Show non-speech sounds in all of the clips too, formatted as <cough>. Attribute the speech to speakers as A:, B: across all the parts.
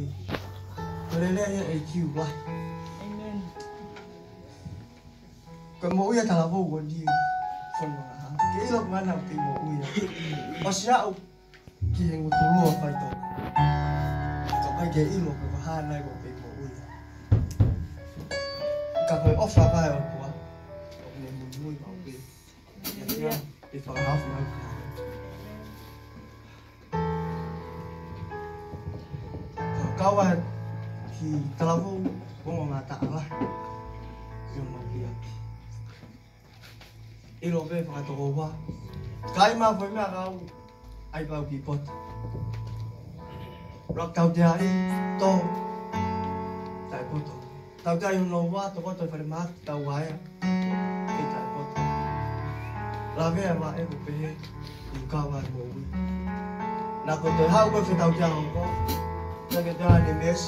A: quý Rồi đến đây thì chịu lên.
B: Cái
A: mẫu ya thằng vô còn gì Phần mà hả? Kỹ lộc ngăn hàng tìm mẫu người Bà sao Khi hành một thủ lùa phải tổ Cảm ơn cái ít lộc của hai này của tìm mẫu người. Cảm ơn off là vai của Cảm ơn mùi mùi bảo vệ. Cảm ơn Cảm ơn Cảm ơn Cảm ơn kawan. Thì tao vô vô mà mà tặng lại nhưng mà kìa ilo về phải tổ qua cái mà với mẹ tao ai bao kỳ bột rồi tao chơi to tại bột tao chơi nó qua tao có tôi phải mát tao quái cái tại bột là về mà em cũng về đi qua mà ngủ nào còn tới hao quên phải tao chơi không có ko Naganda ni Miss,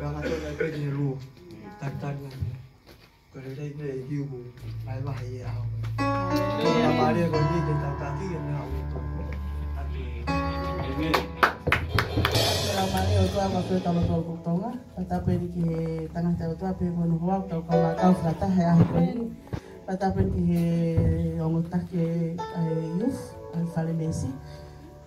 A: kaya nga ito na pwede ni Ru. Tagtag na niya. Kaya rin na iyo mo, ay mahaya ako. Kaya pare ko hindi kita kaki yan na ako ito.
C: Salamat iyo ko ang mga tama ko ko tonga. Patapen ki tangan tayo to ape mo nuwa to ka ma ka frata ha ya ko. Patapen ki ang utak ke ai youth al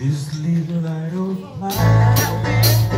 D: This little light of mine,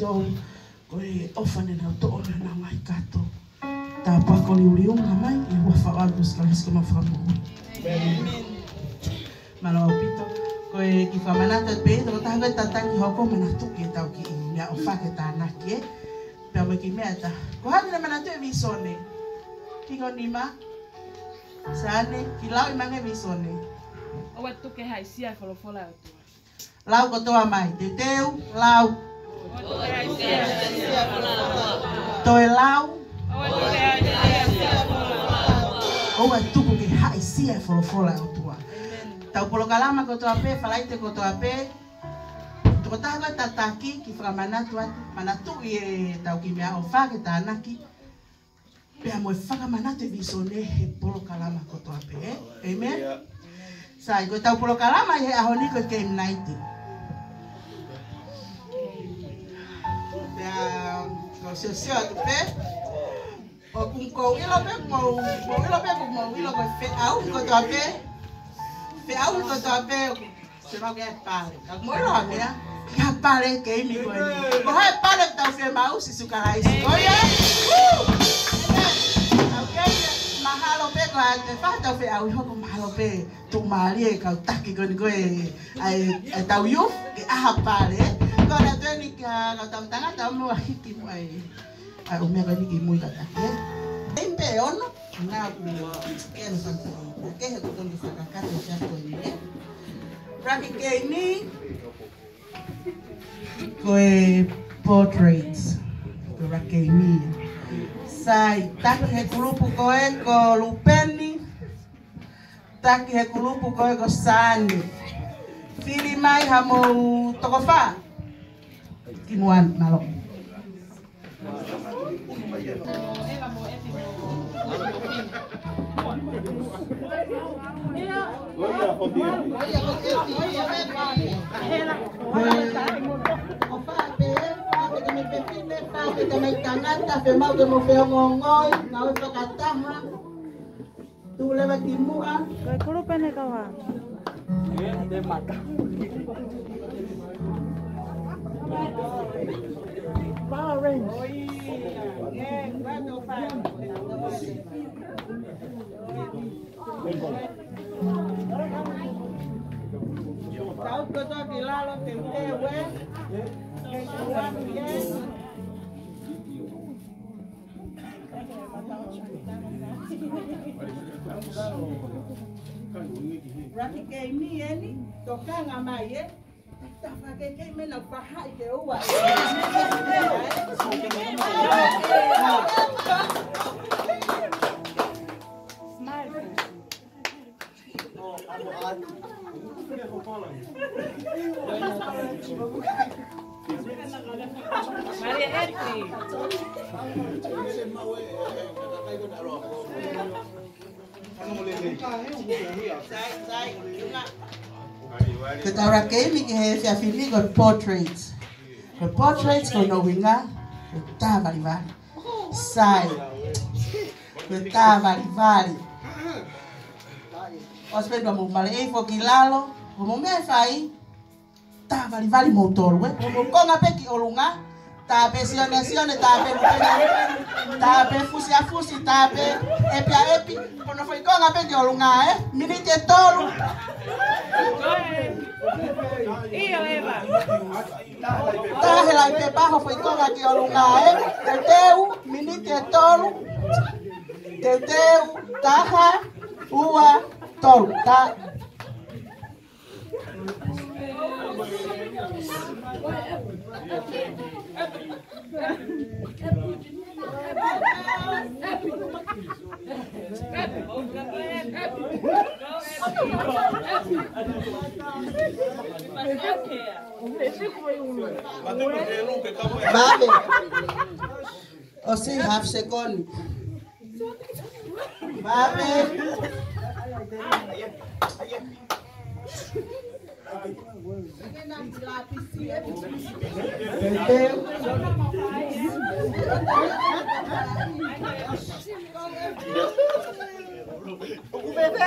C: ma ko ke na to ofa na to na mai kato ta pa ko li uri unga mai e wa fa wa ko ska ska ma fa mo malo pito ko e ki fa manata pe to ta ga tata ki hoko manatu ki tau ki me o fa ke ta naki e Pea mo ki ta. Ko hane na manatu e visone. Ki ko nima. Sane, ki lau i mange.
B: O watu ke hai sia folo fola o tu.
C: Lau ko toa mai. Te teu, lau.
B: toelau.
C: Ou e tupu ki haisia e folofola e otua tau polokalama ko toa pe falaite ko toa pe. Tokotaha koe tataki ki whakamanatu atu manatui e tau ki mea o whake tānaki. Pea moe whakamanatu e visone he polokalama ko toa pe eh? amen? Sai, ko tau polokalama e ahoniko game 90 ya sio sio atupe o kunko ilo pe mo mo ilo pe ko mo ilo ko fe au ko to pe fe au ko to pe se va que pare ka mo ilo pe ya pare ke ni ko ni ko ha pare ta fe mau si su kala isi oye mahalo pe ko ate fa ta fe au ho ko mahalo pe tu mari e ka taki ko ni ko e ai tau yo ke aha pare Ko na tu ni ka ka tau tanga tau mo hiki <laughs> mo ai. Ai o me ka ni ki mo ka taki. Empe ono. Nga ku keno sansa ke he ku tongi sakakate cha ko ni. Raki ke ni ko e portraits. Ko raki ni. Sai taki he kulupu ko e ko lupeni. Taki he kulupu ko e ko sani. Fili mai hamo tokofa. Kinuan malo.
E: Kau kuru pene kawan.
C: Raki ke mi eni, tokanga mai e. Tafa ke Cháu cơ cho kỳ la lo tìm
B: kê quê
C: Kê cho quán kê Rafi que mi eni tocanga mai eh Tafake came in a Bahai Gewa. Smile. Oh, I'm not. Maria Erki. Ano mo lili? Sai, sai, yun na. Tutawarakeni kihesi ya filigo portraits. The portraits kono winga utava livali. Sai. Utava livali. Ospendo mumale efo kilalo. Mumefai. Tava livali motorwe. Mukonga peki olunga. tape sione sione, tape lupene tape fusi a fusi, tape epi a epi, pono foi konga pe diolu eh? Minite tolu.
B: Iyo Eva.
C: Tahe la ipe bajo foi konga diolu eh? Teteu, minite tolu. Teteu, taha, ua, tolu. Ta. Thank you. Babe. O si half second. Babe.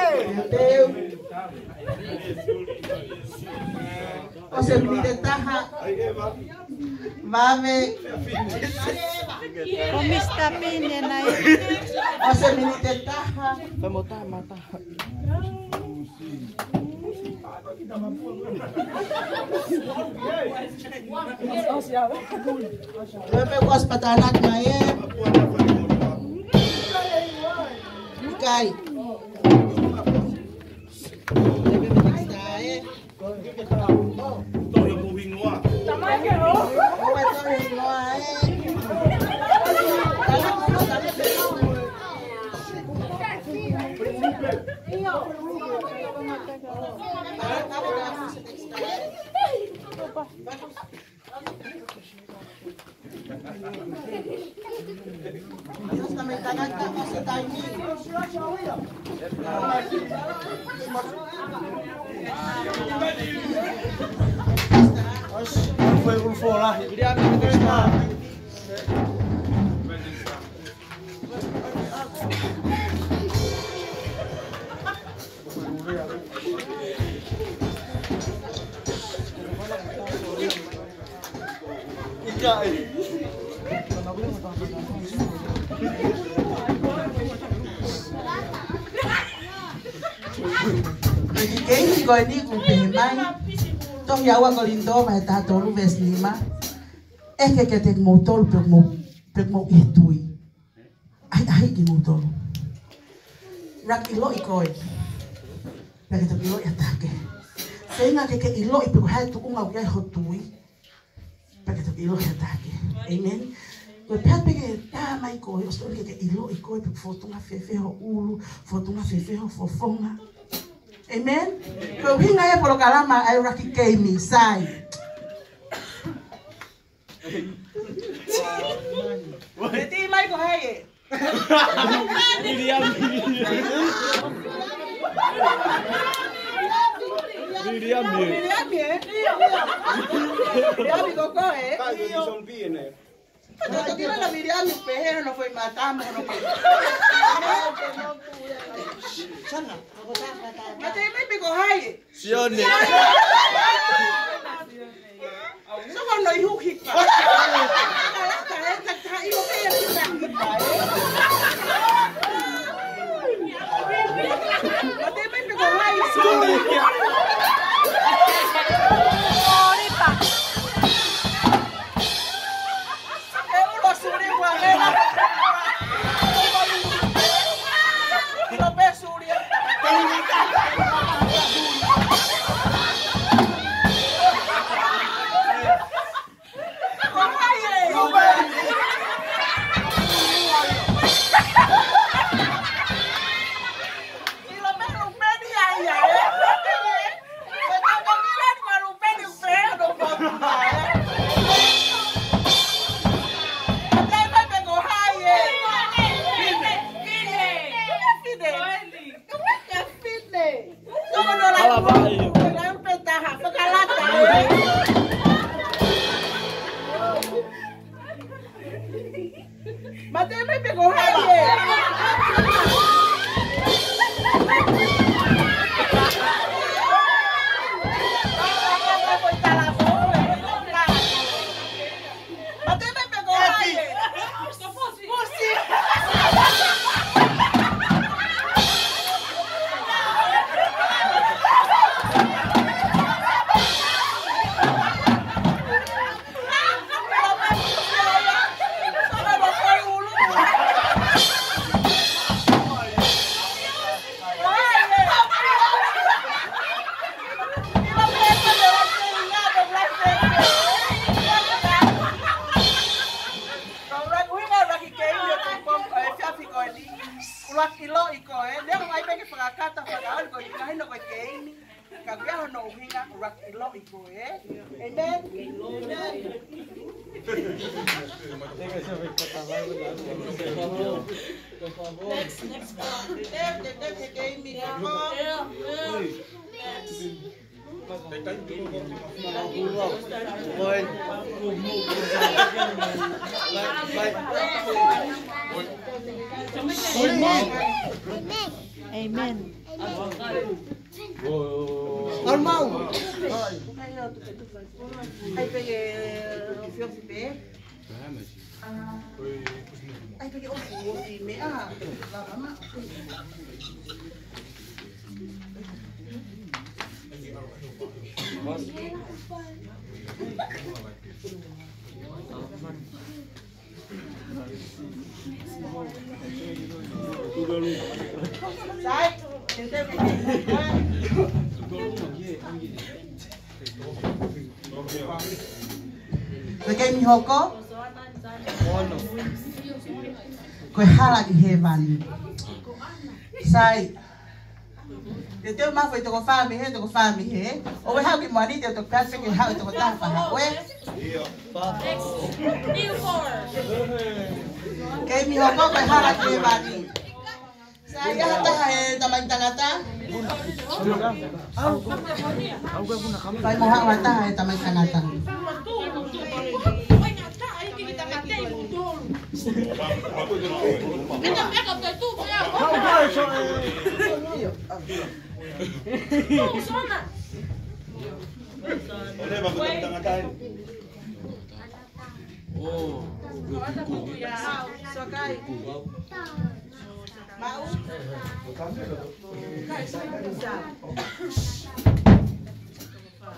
C: Entendeu? Você me detarra. Mame. Como está pendendo
E: aí? Você me
C: matar. Mwen pe gos patanak mayen. Mikay. Mwen pe gos patanak mayen. Deus também está na casa, você está em mim? Eu estou
A: aqui, eu estou aqui, eu estou aqui. Ika.
C: Kei ko ni ku pehmai. Tong yawa ko lindo mai ta tolu ves lima. Eh que que te mo tolu pe mo pe mo itui. Ai ai ki mo tolu. rak ilo i koe. Peke te ilo i atake. Whainga ke ke ilo i piko hai tu unga 이루어졌다하게 아멘 Koe pea peke tā mai ko e ostori ke ilo i koe pe whotonga whewheho ulu, whotonga whewheho whofonga. Amen? Koe uhinga e poro karama ai raki keimi, sai. Te ti mai ko hei e. Miriam, Miriam. Miriam, Miriam, Miriam, mi ¿eh? son la Miriam, nos fue matamos, nos fue. Pico hay.
A: Sione.
C: Somos los <laughs> next, next one. They, they, they gave me the cup. Yeah, yeah. Amen. Amen. Amen. Amen. Ô,
E: irmão!
A: Aí
C: peguei o fio de pé. Aí peguei o fio de pé. Ah, lá, lá, Sai, entendeu? Tegei mihoko. Ono. Hala ki. Sai. Te teo mafo toko whāmi he, toko whāmi he. O we hau ki moani te toko kase ki hau toko tāwha ha. Oe? New four. Kei mihoko koe hala ki hevani. Sai ya hata he eh, tamai tangata. Pai moha wata he eh, tamai tangata.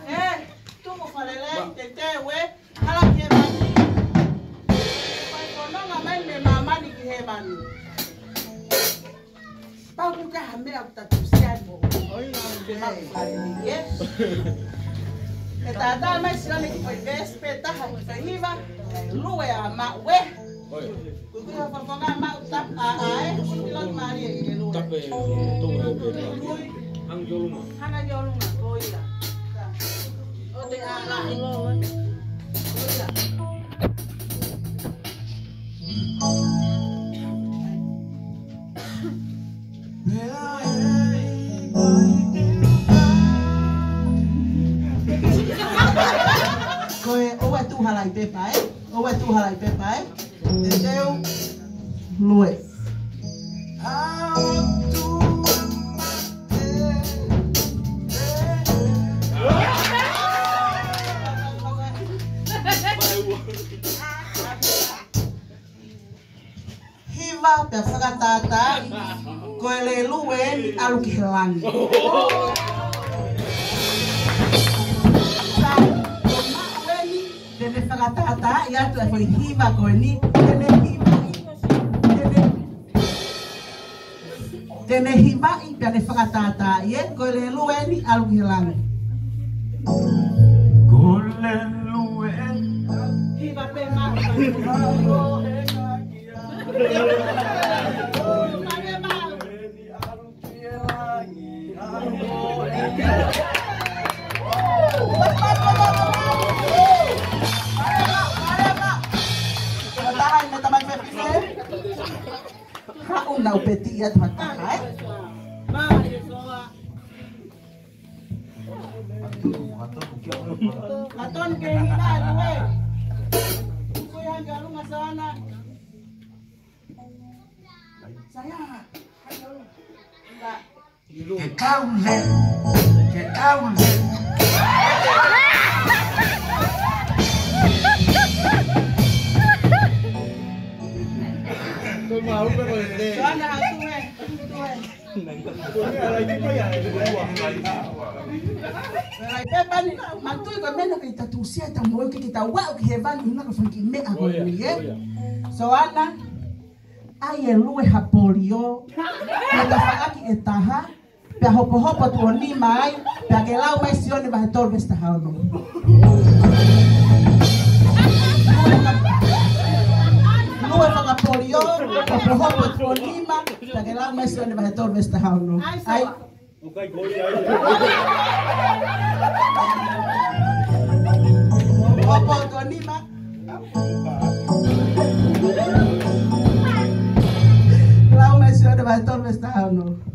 C: Eh, tu mo fare te te, uè, alla che vai. naine mama nikihemani pakukahamea kutatusiano makubaliliye etata maisilane kipoivespe tahakifengiva luwe amawe kukuihofofonga ma
F: utap aae
C: kutilot
F: marie ileluwe
C: hana joluma koila ote alae koila halai pe pai, owe tu halai pe pai. Te teu lue. Hiva pe whakatata koe le lue alu langi. Whakatata i atu e whai hiva koe ni. Tene hiva i. Tene Tene hiva i tene whakatata i e koe le lue ni alu ki he langi. Hiva pe maa. Matahay hauna obediyat matahay. Katon eh? kehina duwe. Kuko
F: Tôi mau cái rồi đây.
C: Sana aku eh. Mantui kay kita me hapolio gelau. ja förhoppet från Lima, Tagelarmäs universitet Västerhamn. Aj. Förhoppet från Lima. Laumes universitet nu.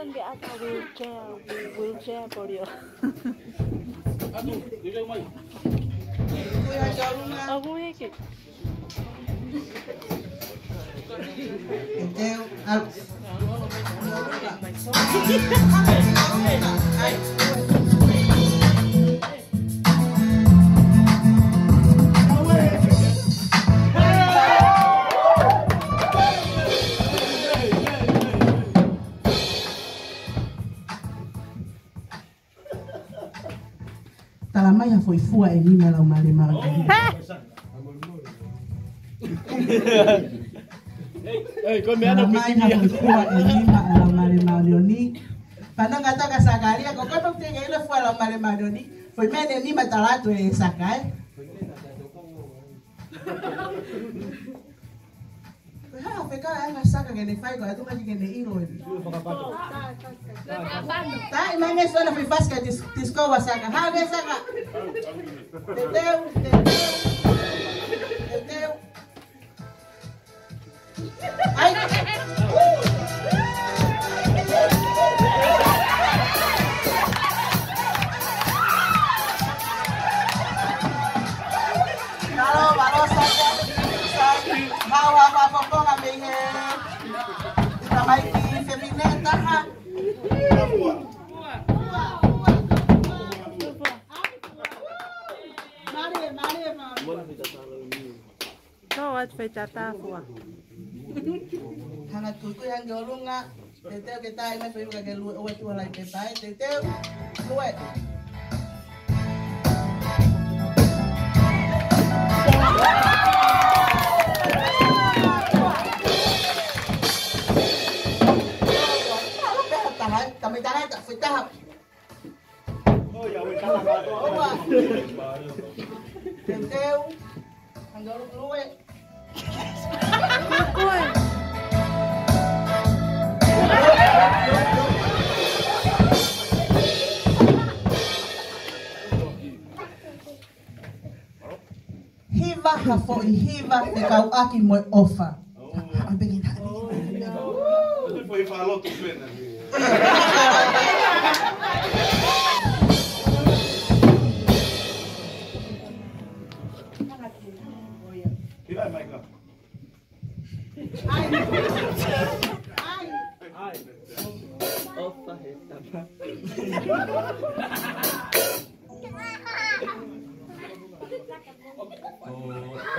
C: chân
E: bị áo tàu wheelchair wheelchair bỏ
C: đi ờ
E: không hết
C: kì theo à foi fua e nina la umale mara.
F: Con bé đâu
C: Talamaya foi fua e nina la umale marioni. Panang kata ka sakaria ko kono tege ile fua la umale marioni. Foi mene ni matalato e sakai. fika ya nga saka gene fai go atuma tá iro ni ta imane so na fifaska disco Kawat pecata kuah. Hangat kuku yang jolong nggak? Teteu kita ini sudah kayak lu, awet tuh lagi kita, teteu luet. Kami. Oh ya. Oh, Mateo. Hanggang lukluwi.
B: Lukluwi.
C: Hiva hafo i hiva te kau aki moe ofa. I'm begging her. Depois falou? 減ったな。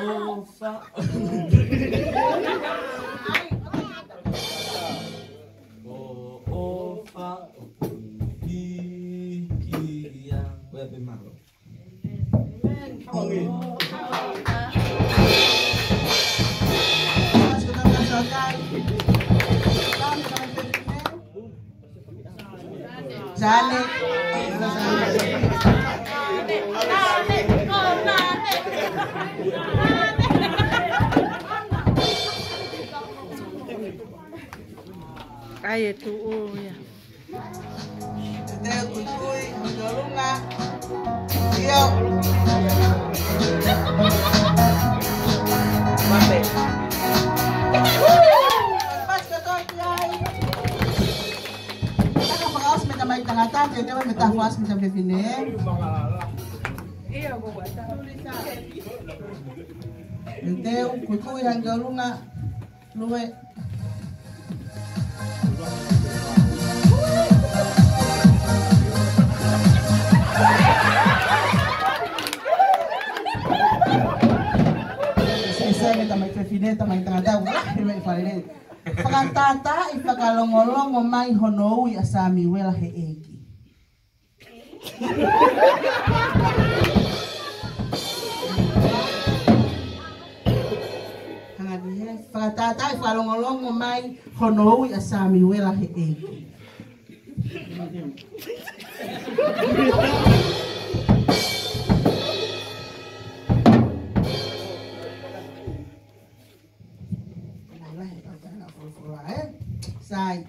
C: おおさ。Hangalunga. Luwe. Isa may tamay fefine, tamay tangadaw. Wala, may ifalile. Pagkantata, ipakalongolong may honowi asami wela heegi. Hangadihe, pagkantata, ipakalongolong may honowi asami wela heegi. Wala, ikaw tayo na fulfula eh. Sai,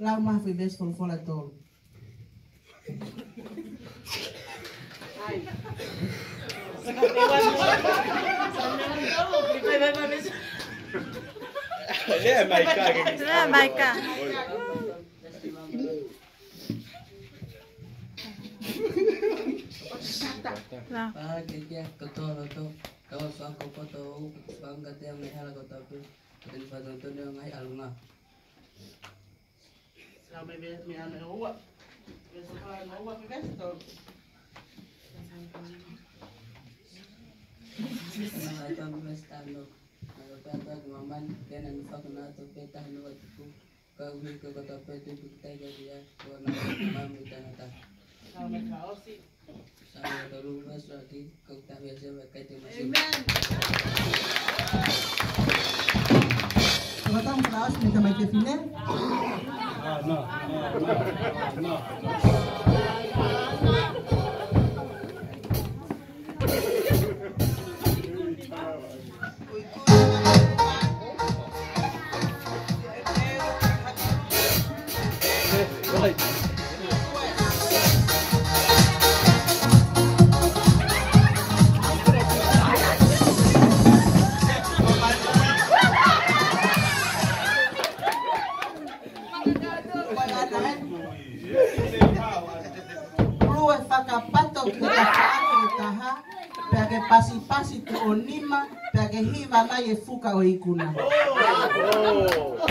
C: lama fi bes Ele é
F: Maiká. Ele
B: é Maiká. Ah,
G: que que é? Tô, tô, tô. Tô só com o tô, só um gatinho, né? Ela gota
C: tu. Tem fazer um tudo mais aluna. Lá me me me amo,
G: uva. Eu sou para uva, me veste. Nang fak na to peta no tu kawin ko kota peta tu tay ga dia ko na mami tanata
C: Sabi kaosi.
G: sa dalu mas lagi kau tak biasa pakai tu. Masih
C: Tumatang kaos, may kamay fefine. Luwe y es fuca vehícula. Oh, oh.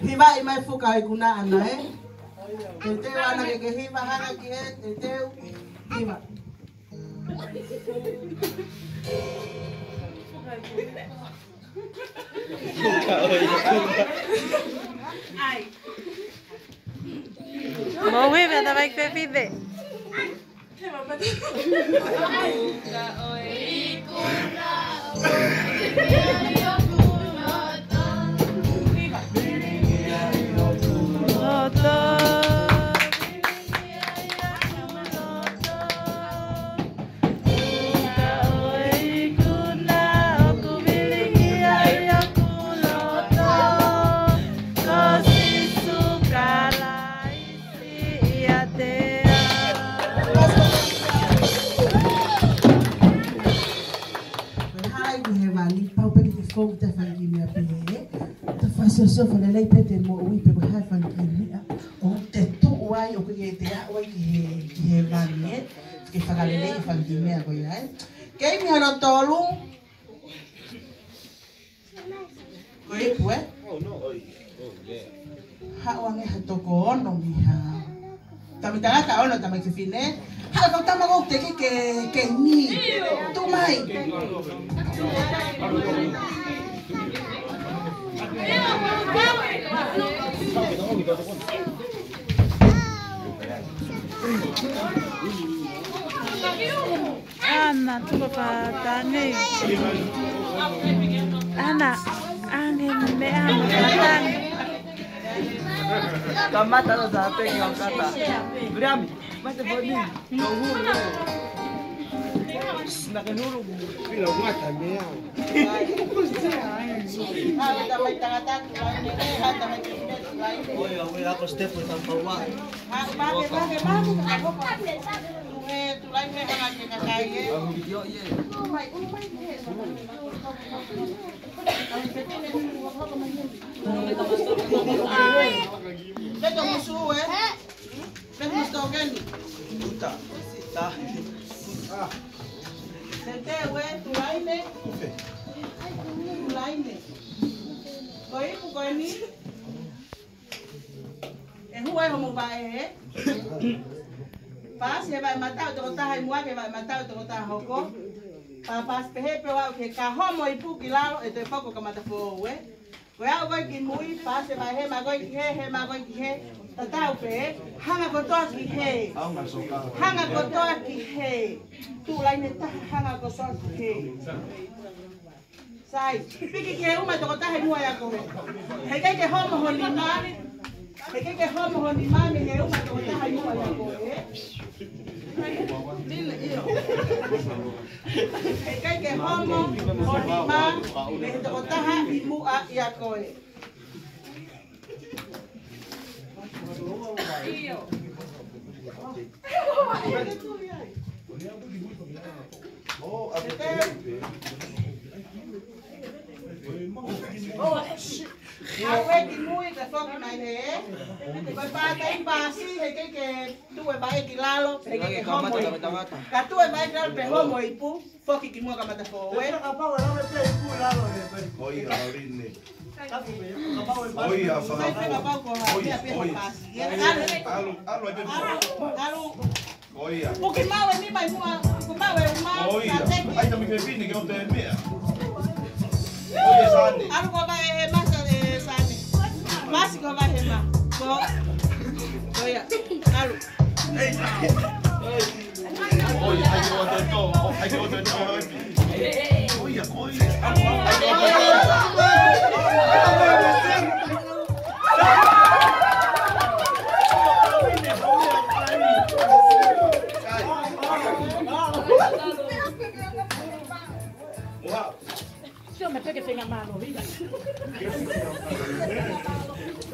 C: Diba imay fuka ikuna ano eh? Ente wala ke kehi mahana ki. Ay.
B: Oh, ta famille m'a appelé. Ta
C: façon sauf la lait peut être moi oui peut pas faire famille. Oh, ta tout ouai au qui était là ouai qui est qui est mamie. Que fa la lait famille m'a appelé. Qu'est-ce qu'il y a dans le Oi, pue. Oh, no, oi. Oh, yeah. Ha, wangi, ha, toko, no, mi, ha. Tamitala, ka, ono, tamitifine. Tamitala, ka, ono, tamitifine. Haka kau tama kau teke ke ke ni. Tumai.
B: Ana, tu papá, Dani. Ana, Ana, me ama, Dani.
A: Kamata na sa ating yung kata. Briam, mati po ni. Nauhuro. Nakanurog. Pilaw mata, meow.
C: Ha tamay tangata tu lai ni ha tamay ni.
A: Oy, amoy ako step with ang pawa.
C: Bage bage bage ako pa. Tu he tu lai ni ha ki ka kai e.
A: Yo, ye.
C: Tu mai u Kita musuh eh. Kita musuh kan?
A: Puta.
C: Tá. Ah. Tete, we, tulaine. Tulaine. Koi, koi ni. Eh, huai homo bae eh. Pas he vai matar o tokota hai mua que vai matar o tokota hoko. Pa pas pehe pe wa ke ka homo ipuki lalo e te foco ka mata fo we. Koe au koe ki mui, pase mai he, ma ki he, he ma koe ki he. Ta tau pe, hanga kotoa ki he. Hanga kotoa ki he. Tu lai ne taha hanga kotoa ki he. Sai, piki ki he uma toko tahe mua ya kome. He kei ke homo ho ni mami. He kei ke homo ho ni mami he uma toko tahe mua ya kome. Kay kay homo, horima, ito ko taha, imu a iyakoy. Iyo.
F: Oh, shit.
C: Awe ti mui ta so ki mai he. Ba ba ta in ba si he ke ke tu e i pu. Fo
F: Oye. Oye, oye. Oye. Oye. Oye, Márcio que
C: vai remar. Olha. Claro. Olha, aí eu atento. Aí eu atento. Olha, olha. Wow. Yo me pegué en la mano, mira.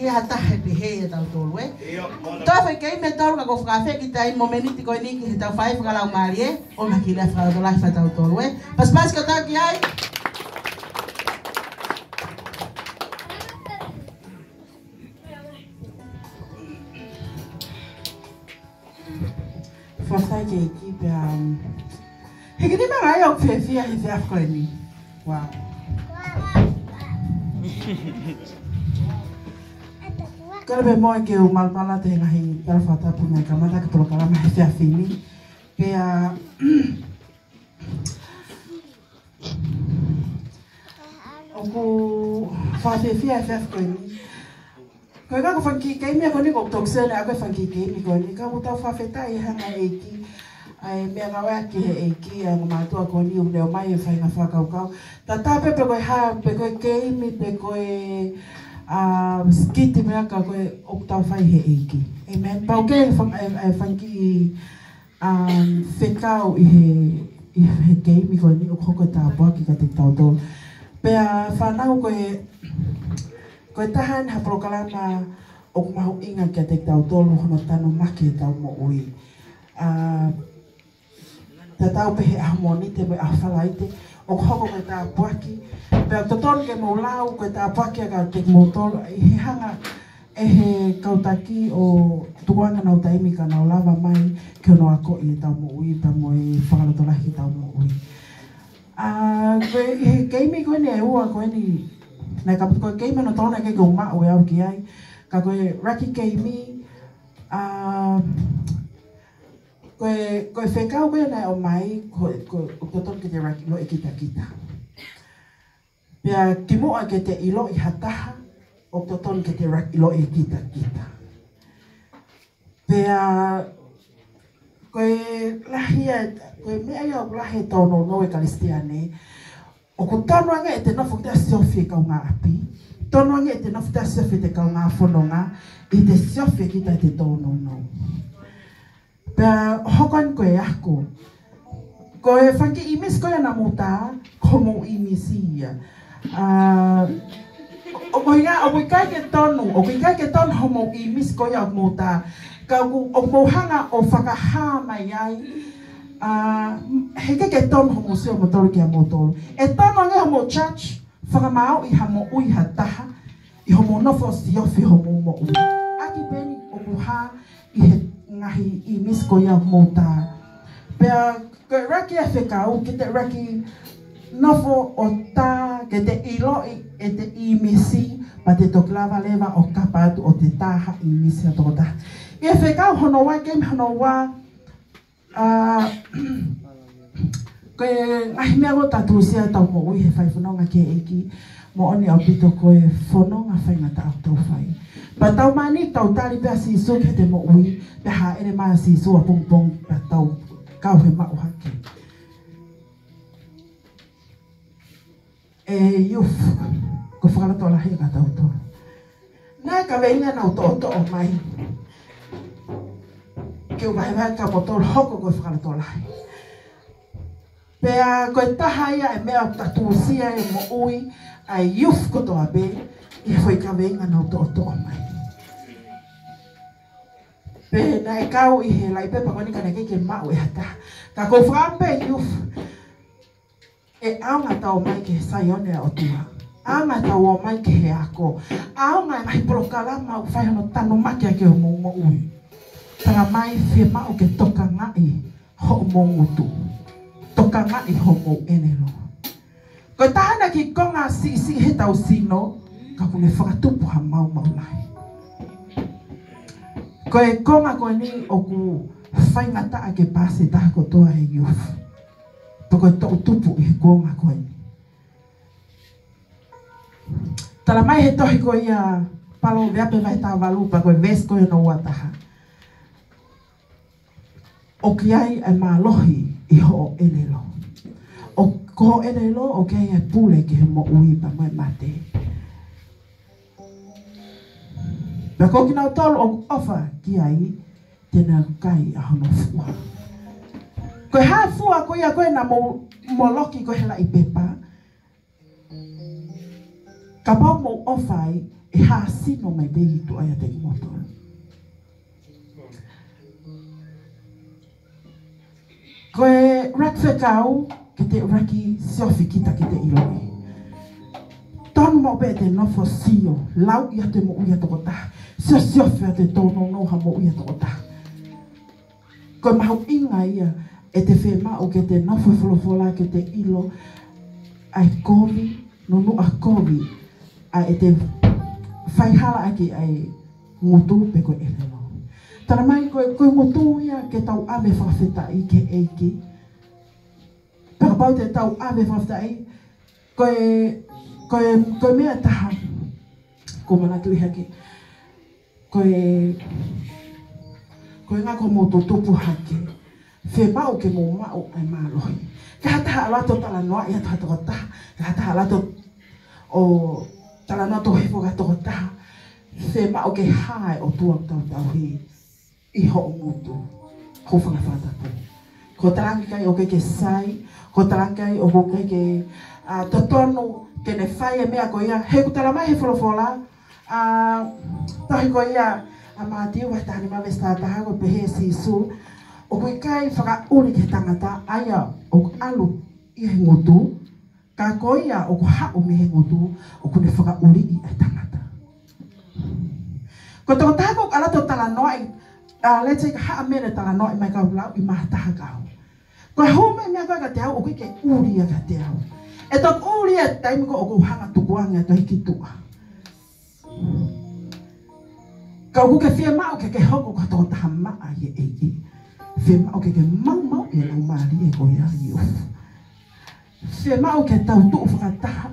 C: ki
D: hata happy he ta tolu e ta fe ke me tolu ka fa fe ki ta i momenti ti ko ni ki ta fa fa la mari e o ma ki la do la fa ta tolu e pas pas ka ta ki ai Força que a equipe a Hikini se yo kufefia hivi afkoni. Wow. <laughs> Kare pe moe ke o malpala te ngahi tarawha tapu me kamata ke polo kalama he fea whini. Pea... Oko... Whawhe fea e fea whkoini. Koe kako whanki kei mea koni ko tokse ne ako whanki kei mea koni. Ka mutau whawhe ta e hanga eiki. Ai mea ngā wea ki he eiki a ngā mātua koni um mai e whainga whakaukau. Ta tāpe pe koe haa, pe koe kei mi, pe koe a skiti mea ka koe o tau whai he eiki. Amen. Pau ke e whanki um, whekau i he, i he game i koe ni o koko tā pua ki ka te tau tō. Pea whanau koe Koe tahan ha prokalama o mahu inga kia te tau tolu hono tano maki e tau mo ui. Uh, te tau pehe a te me a whalaite o hoko koe tā puaki. Pea te tonu ke mo lau koe tā puaki a te mo tolu. I he hanga e he kautaki o tuanga nau taimi ka nau lava mai ke ono ako i e tau mo ui pa mo e whakalotolahi tau mo ui. Koe he keimi koe ni e ua koe ni Nei ka koe keimi no tōna ke kong maa e au ki ai. Ka koe raki keimi, ah, koe, koe whekau koe nei o mai, koe, koe, o te tonu ke te raki lo e kita kita. Pea ki mua ke te ilo i hataha, o te tonu te raki e kita kita. Pea, koe lahi e, koe mea ia o lahi e tono no e kalistia nei, o ko tono anga e te nofu te siofi e kau api, tono anga e te te siofi te ngā whanonga, i te siofi ki te tono no. ta hokan koe ako. Koe whanke imis koe na mota, komo imisia. Uh, o koe ngā, o koe kai ke tonu, o koe kai ke tonu homo imis koe a mota. Kau ku o mohanga o whakahā mai ai. Uh, heke ke tonu homo seo motoru ki a motoru. E tonu ange homo church, whakamao i hamo ui hataha, i homo nofo siofi homo mo ui. Aki peni o ha, i he ngahi i mis ko ia mōtā. Pea, koe raki e whekau, ki te raki nofo o tā, ke te ilo i, e te i misi, pa te toklava lewa o kapa atu o te tāha i misi a toko. I e whekau hono wā, kem hono wā, uh, <clears throat> koe ngahi mea ko tātou sea tau mō ui he whai whanonga ke eki, mo oni au pito koe whanonga whainga ta au tau whai. Pa tau mani tau tari pia si ke te mo ui, pe ha ere maa si isu a pong pong pa tau kau he mau hake. E yuf, ko whakalato la he ka tau tō. Nā ka weinga nau tō tō o mai. Ke u wahe wahe ka tō hoko ko whakalato la he. Pea koe taha ia e mea tatu sia e mo ui ai yuf ko toa be i hoi ka venga nau to to mai. Pe na e kau i he lai pepa koni ka ke ke mau e hata. Ka ko whampe yuf e aunga tau mai ke saione o tua. Aunga tau o mai ke he ako. Aunga e mai prokala mau whai hono tanu maki ke o mo ui. Tanga mai whia mau ke toka ngai ho mo ngutu. Toka ngai ho mo enelo. Ko tahana ki konga si si he tau sino, ka kune whakatupu ha mau mau mai. Ko e konga ko ni o ku whaingata a ke pase taha ko toa he youth. Toko e tau tupu i he konga ko ni. Tala mai he tohi ko ia palo veape vai tā walu pa ko e ves ko e no wataha. O ki ai e mālohi i ho o enelo. O ko o ke e pule ki he mo ui pa mai mate. Pea ko ki nau tolu o ofa ki ai tena kai a hono fua. Ko e haa fua ko ia koe na mo, mo loki ko he la i pepa. Ka pau mo ofai e ha sino mai be tu ai te moto. Koe rak whekau ki te raki siofi kita ki te iloi. Tonu mo be te nofo sio, lau ia te mo uia toko taha. Sio siofi a te tono noha mo uia toko taha. Koe mahu inga ia e te whema o ke te nofo wholofola ke te ilo ai kovi, nonu a kovi, a e te whaihala ake ai ngotu pe koe elelo. Tana mai koe, koe ngotu ia ke tau ave whawheta i ke eiki. Paka pau te tau ave whawheta i, koe, koe, koe mea taha, ko mana tui hake, koe, koe ngā ko mō tō tupu hake, whe mau ke mō mau ai mālohi. Ka hata alato tala noa ia taha toko taha, ka hata alato o tala noa tō hefo ka tō taha, whe mau ke hae o tua tau tau hi, i ho o ngutu, ho whanga. Ko tarangi kai o ke ke sai, ko tarangi kai o ko ke ke uh, totonu ke ne whai e mea ko ia, he ku tala mai he wholofola, uh, tahi ko ia, a mātiu wai tahani mawe stātaha ko pehe si su, o koe kai whaka uri ke tangata, aia o alu i he ngutu, ka ko ia o ko hao me he ngutu, o ko ne whaka uri i e tangata. Ko toko taha ko ala to tala noa i, let's say ka haa mene tala noa i mai kau lau i maha taha kau. Ko e hou mai mea ka te au, o koe ke uri a ka te au. Etok ulia time ko ogu hanga tukuanga to hikitua. Kau ku ke fia mau ke ke hongo ka tota hama a ye e ye. Fia mau ke ke mau mau e lau mali e ko ya yo. Fia mau ke tau tu ufa taha.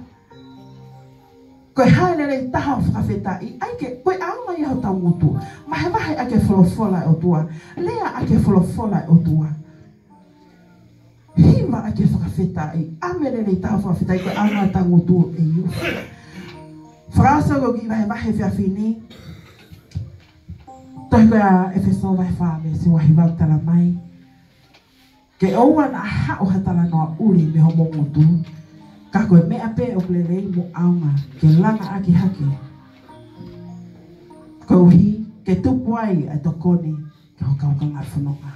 D: Ko ha le le taha ufa feta i ai ke ko au mai ha tau utu. Ma he mai a ke folo fola o tua. Lea a ke folo fola o tua. Hiwa ake whakawheta i. Ame lere taha whakawheta i koe au mai tau ngutu e i o. Whakasa ko ki mahe mahe whia whini. Tohi koe a Efeso vai whāme si wahi wau tala mai. Ke oua na ha o ha tala noa uri me homo ngutu. Ka koe mea pe o kule rei mo aunga ke langa aki hake. Ko uhi ke tupu ai ai to koni ke ho kau kanga whanonga.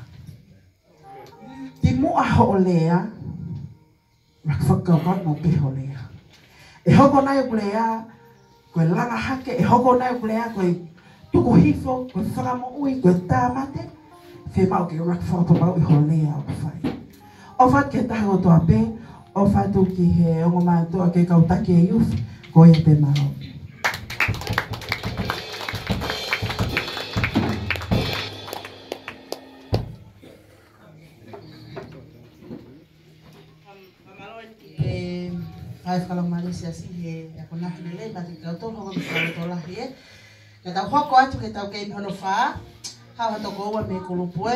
D: Te mua ho lea, rak whakau kau mo pe ho lea. E hoko nai o kule koe langa hake, e hoko nai o kule koe tuku hifo, koe whakamo ui, koe tāmate, whe mau ke rak whakapau i ho lea o whai. O what ke taha o toa pe, o whatu ki he ongo mātua ke kautake e youth, koe te marau. Whakalau Malaysia si he e ako naki lele, mati kau tō hongo mi whakalau tō lahi e. Ke tau hoko atu ke tau kei mihono whā, hawa toko me kulupue.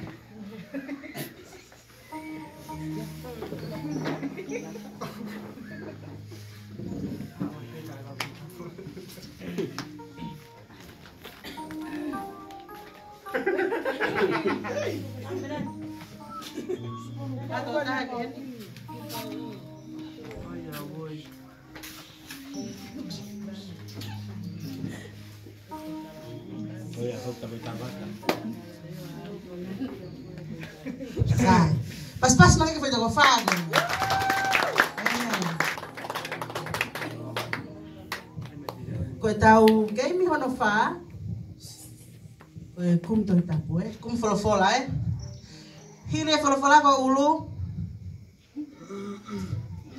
D: kum toi tapu e. Kum wholofola e. Hire wholofola ko ulu.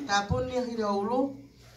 D: Tapun ni hire o ulu.